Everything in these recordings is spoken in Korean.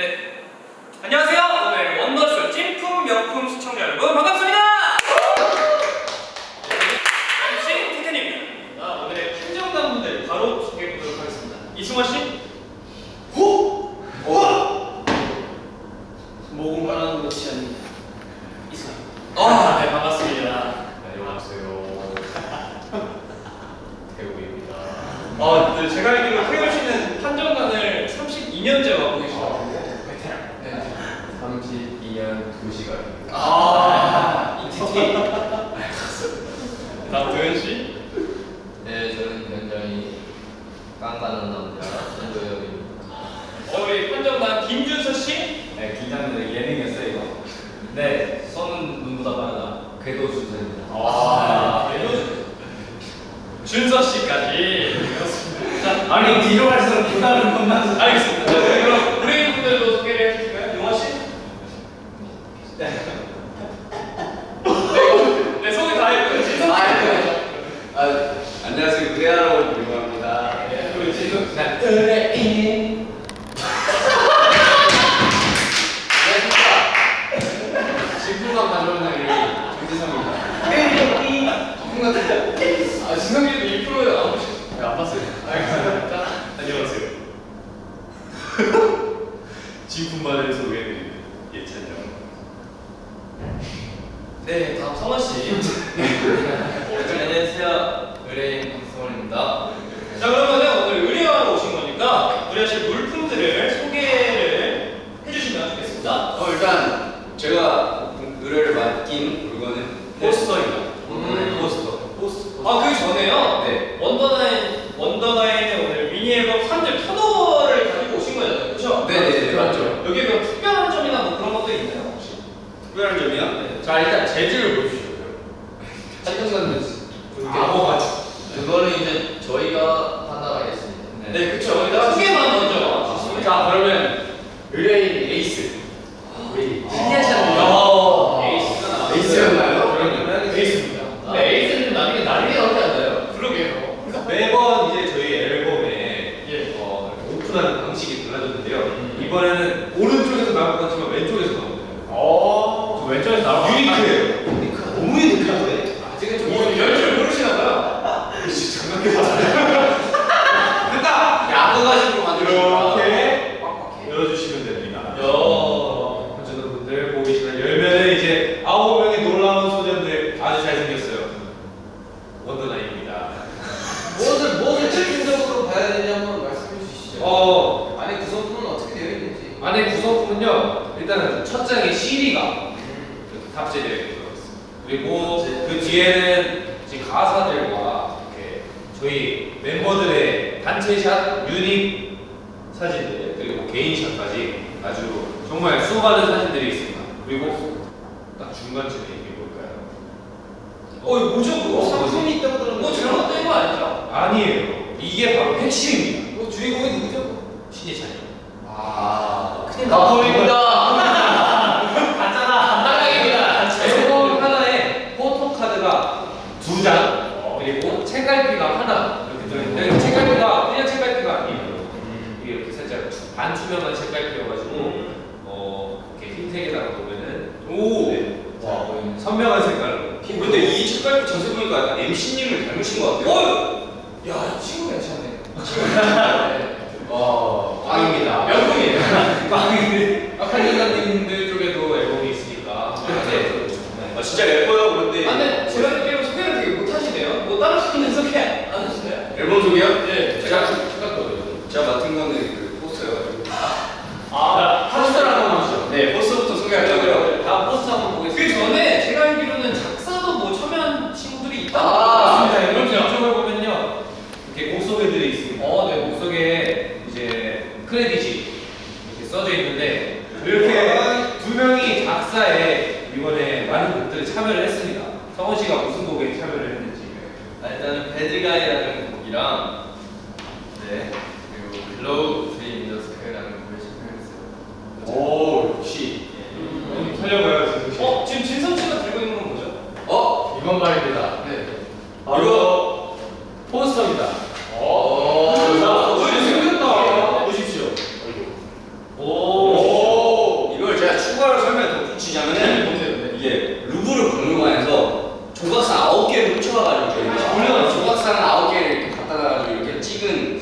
네. 안녕하세요. 오늘 원더쇼 찐품 명품 시청자 여러분 반갑습니다. MC 태태입니다. 오늘의 팀장 가운데 바로 소개해 보도록 하겠습니다. 이승환 씨. 아, 안녕하세요. 의뢰하러 온 유명합니다. 그리고 지금 난 의뢰인. 진풍감 만들어낸 김지성입니다. 의뢰인. 진풍감 아, 지성이도 이쁘면 안 보시. 네, 안 봤어요. 알겠습니다. 안녕하세요. 진풍만을 소개해드리는 예찬영. 네, 다음 성원 씨. 안녕하세요. 의뢰인 박성원입니다. 자 그러면 오늘 의뢰하러 오신 거니까 의뢰하실 물품들을 소개를 해주시면 좋겠습니다. 어, 일단 제가 의뢰를 맡긴 물건은 포스터입니다. 음. 음. 포스터. 포스터. 아, 그 전에요? 네. 원더나인, 원더나인의 오늘 미니앨범 3집 터너를 가지고 오신 거잖아요. 그렇죠? 네네네, 네, 맞죠. 여기 그럼 특별한 점이나 뭐 그런 것도 있나요, 혹시? 특별한 점이요? 네. 자, 일단 재질을 보세요. 되어 있습니다. 근데 에이스는 나중에 난리가 나지 않나요? 그러게요. 매번 저희 멤버들의 단체샷, 유닛 사진들, 그리고 개인샷까지 아주 정말 수많은 사진들이 있습니다. 그리고 딱 중간쯤에 이게 뭘까요? 어, 이거 뭐죠? 그거 어, 상품이 있다고 들었는데. 뭐 잘못된 거 아니죠? 아니에요. 이게 바로 핵심입니다. 뭐 주인공이 누구죠? 신예찬이요. 아, 아 큰일 났다.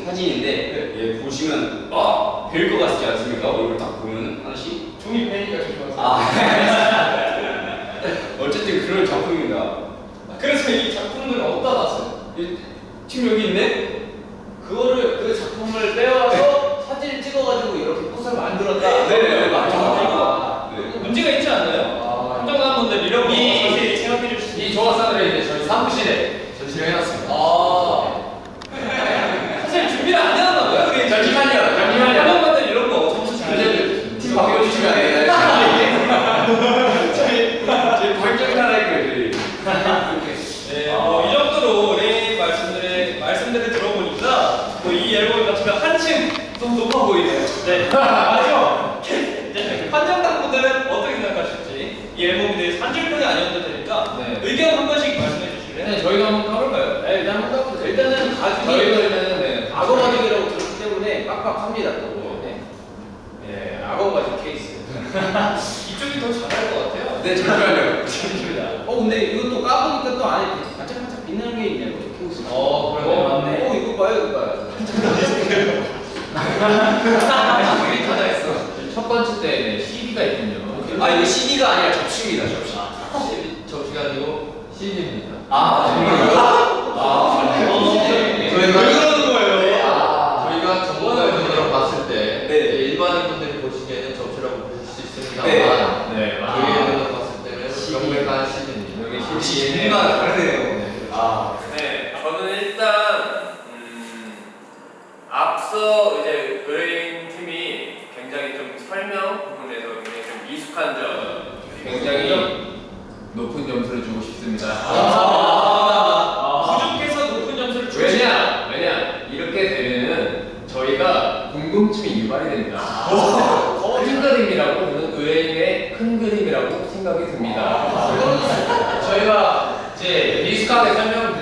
사진인데 예, 보시면 어, 아! 별거 같지 않습니까? 얼굴 딱 보면 하나씩 종이 팬이가 좋아서 아, 어쨌든 그런 작품입니다 아, 그래서 이 작품을 어디다 놨어요? 지금 여기 있네? 그거를 그 작품을 빼와서 사진을 찍어가지고 이렇게 꽃을 만들었다 네네 맞죠 네. 네, 네, 아, 네. 문제가 있지 않나요? 아, 한정남분들 이런 거 사실 생각해줄 수이 조각상을 이제 저희 사무실에 깜빡합니다. 또. 네. 네, 악어가지 케이스. 이쪽이 더 잘할 것 같아요. 네, 잠시만요. 잠시만요. 어, 근데 이것도 까보니까 또 안에 반짝반짝 빛나는 게 있네요. 뭐, 케이스. 어, 그러네. 어, 맞네. 어, 이거 봐요, 이거 봐요. 유리타다 했어. 첫 번째 때 네, CD가 있군요. 아, 이거 CD가 아니라 접시입니다, 접시. 아, 접시. 접시가 아니고 CD입니다. 아, 제가 시즌이 여기 시즌이 뭔가 다르네요. 네. 아. 네, 저는 일단 음, 앞서 이제 의뢰인 팀이 굉장히 좀 설명 부분에서 굉장히 좀 미숙한 점 굉장히 높은 점수를 주고 싶습니다. 아. 아. 왜냐? 왜냐? 이렇게 되면은 저희가 궁금증이 유발이 됩니다. 아. 그림이라고 보는 의외의 큰 그림이라고 생각이 듭니다. 아, 저희가 이제 미숙하게 설명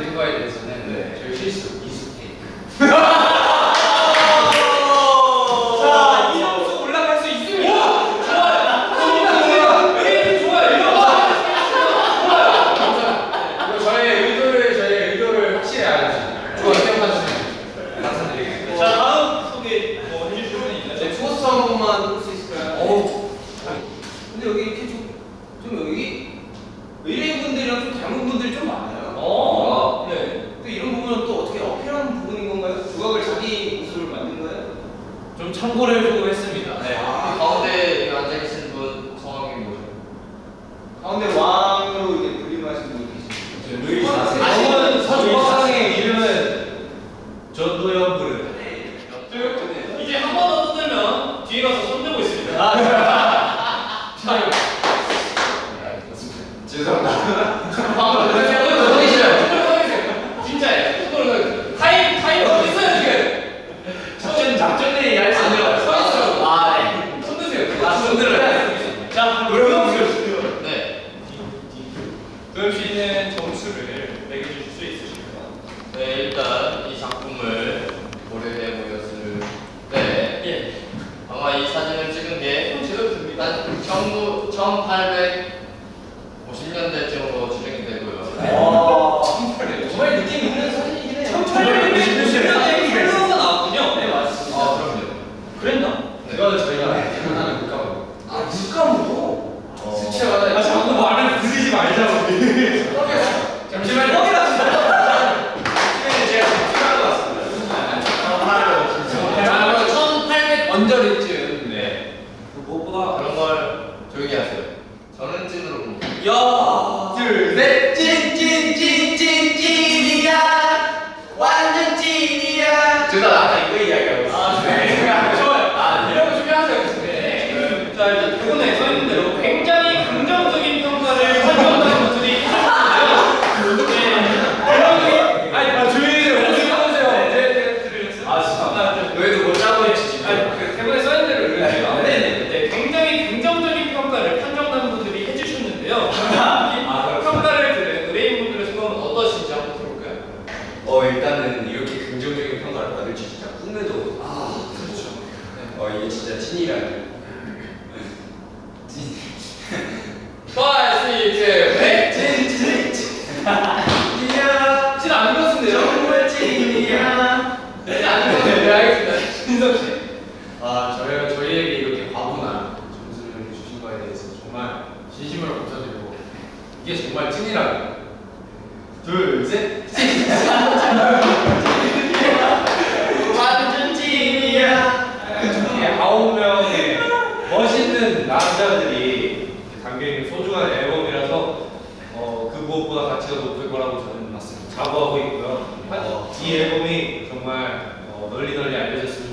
상자들이 담겨있는 소중한 앨범이라서 어, 그 무엇보다 가치가 높을 거라고 저는 맞습니다. 자부하고 있고요. 어, 이 앨범이 정말 어, 널리 널리 알려졌습니다.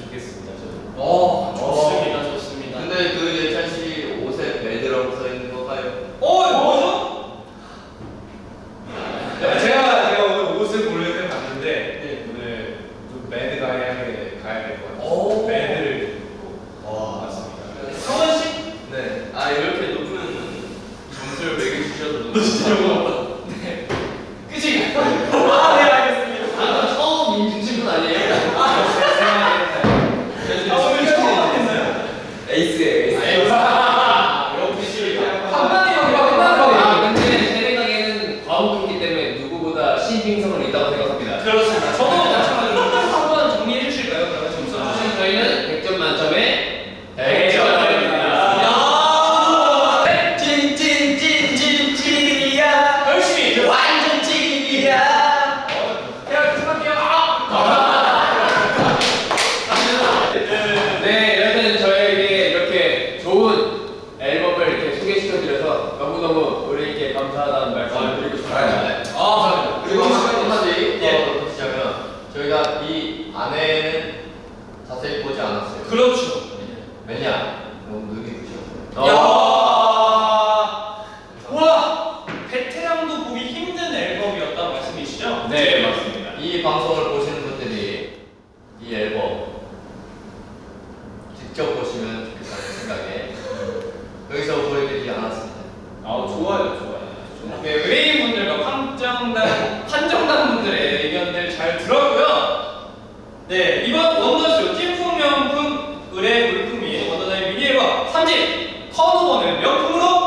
이 방송을 보시는 분들이 이 앨범 직접 보시면 좋겠다는 생각에 여기서 보여드리지 않았습니다. 아 좋아요, 좋아요. 네, 의뢰인분들과 판정단, 판정단 분들의 의견들 잘 들었고요. 네, 이번 원더쇼 찐품 명품 의뢰 물품이 원더다의 미니앨범 3집 턴오버는 명품으로